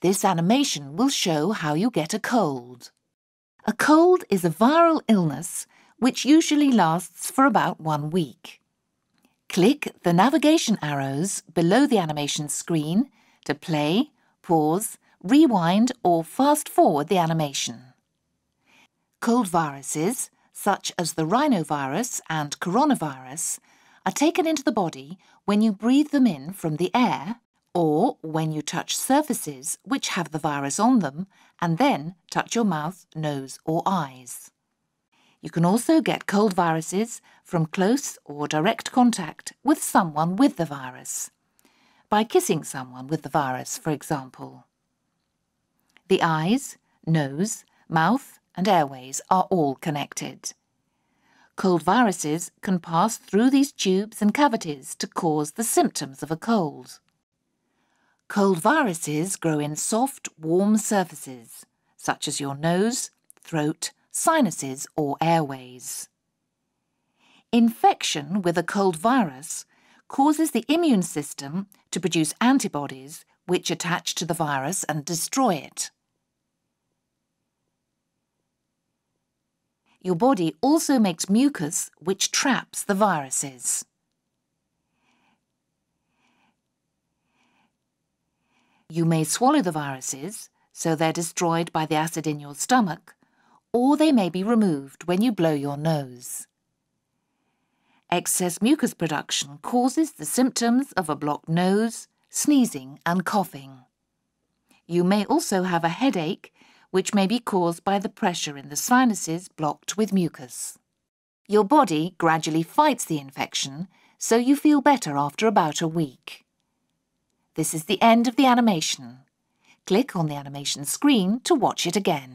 This animation will show how you get a cold. A cold is a viral illness which usually lasts for about one week. Click the navigation arrows below the animation screen to play, pause, rewind or fast forward the animation. Cold viruses, such as the rhinovirus and coronavirus, are taken into the body when you breathe them in from the air or when you touch surfaces which have the virus on them and then touch your mouth, nose or eyes. You can also get cold viruses from close or direct contact with someone with the virus, by kissing someone with the virus, for example. The eyes, nose, mouth and airways are all connected. Cold viruses can pass through these tubes and cavities to cause the symptoms of a cold. Cold viruses grow in soft, warm surfaces, such as your nose, throat, sinuses or airways. Infection with a cold virus causes the immune system to produce antibodies which attach to the virus and destroy it. Your body also makes mucus which traps the viruses. You may swallow the viruses, so they're destroyed by the acid in your stomach, or they may be removed when you blow your nose. Excess mucus production causes the symptoms of a blocked nose, sneezing and coughing. You may also have a headache which may be caused by the pressure in the sinuses blocked with mucus. Your body gradually fights the infection, so you feel better after about a week. This is the end of the animation. Click on the animation screen to watch it again.